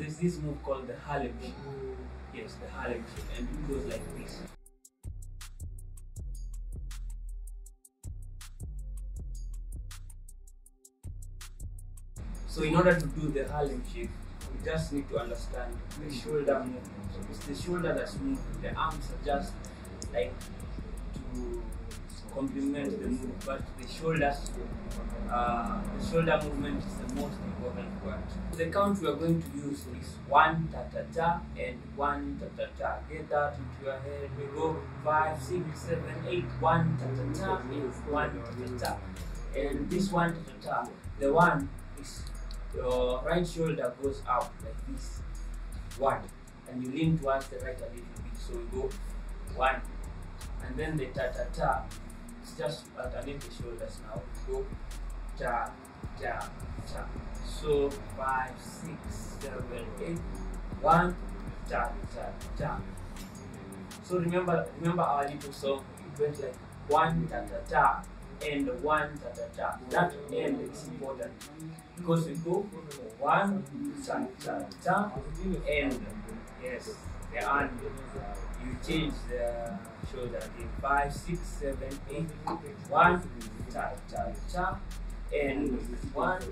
There's this move called the Harlem Shake. Yes, the Harlem Shake, and it goes like this. So in order to do the Harlem Shake, we just need to understand the shoulder movement. So it's the shoulder that's moving. The arms are just like to complement the move, but the shoulders, uh, the shoulder movement is the most important. The count we are going to use is one ta ta ta and one ta ta ta. Get that into your head. We go five, six, seven, eight. One ta ta ta and one ta ta ta. And this one ta ta ta, the one is your right shoulder goes up like this. One, and you lean towards the right a little bit. So we go one, and then the ta ta ta it's just underneath the shoulders now. We Go ta ta. So five, six, seven, eight. One ta ta ta. So remember remember our little song. It went like one ta ta ta and one ta ta ta. That end is important because we go one ta ta ta and yes the end you change the shoulder again. Five, six, seven, eight. One, ta ta ta, and one,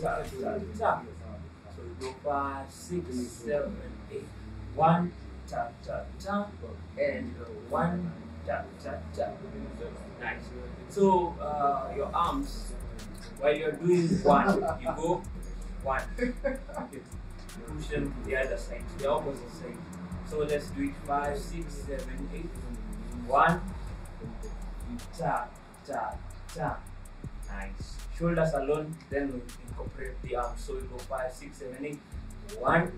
ta ta ta. So we go five, six, seven, eight. One, ta ta ta, and one, ta ta ta. Nice. So uh, your arms, while you're doing one, you go one. Push them to the other side, to the opposite side. So let's do it five, six, seven, eight. One, ta, ta, ta. Nice. Shoulders alone, then we incorporate the arms. So we go five, six, seven, eight. One,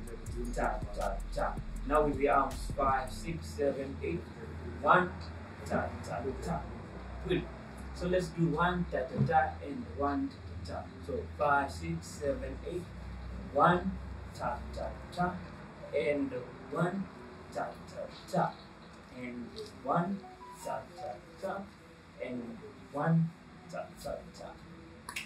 ta, ta, ta. Now with the arms, five, six, seven, eight. One, ta, ta, ta. Good. So let's do one ta ta ta and one ta ta. So five, six, seven, eight. One ta ta ta and one ta ta ta and one ta ta ta and one ta ta ta.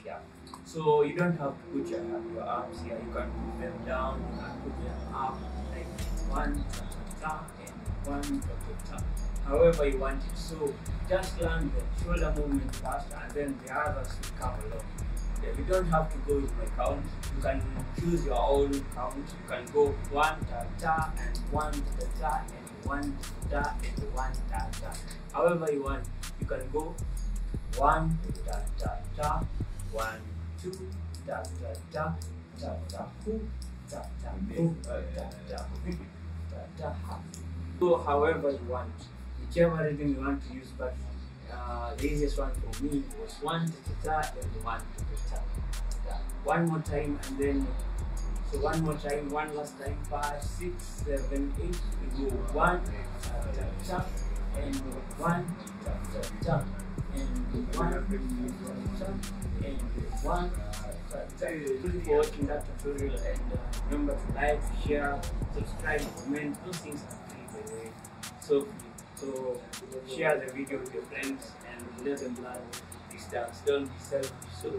Yeah. So you don't have to put your, your arms here. You can put them down. You can put them up like one ta ta ta and one ta ta ta. However you want it. So just learn the shoulder movement first, and then the others will come along. Yeah, you don't have to go with my count. You can choose your own count. You can go one ta ta and one ta ta and one ta and one ta ta. However you want, you can go one ta ta ta, one two ta ta hu, ta ta hu, ta ta hu, ta ta ha. So however you want, whichever rhythm you want to use, but uh, the easiest one for me was one ta ta ta and one ta ta. Yeah. One more time and then so one more time, one last time, five, six, seven, eight. We go one ta ta and one ta ta and one and one you for watching that tutorial and uh, remember to like, share, subscribe, comment. Those things are free by the way. So so share the video with your friends and let them learn these dance. Don't be selfish. So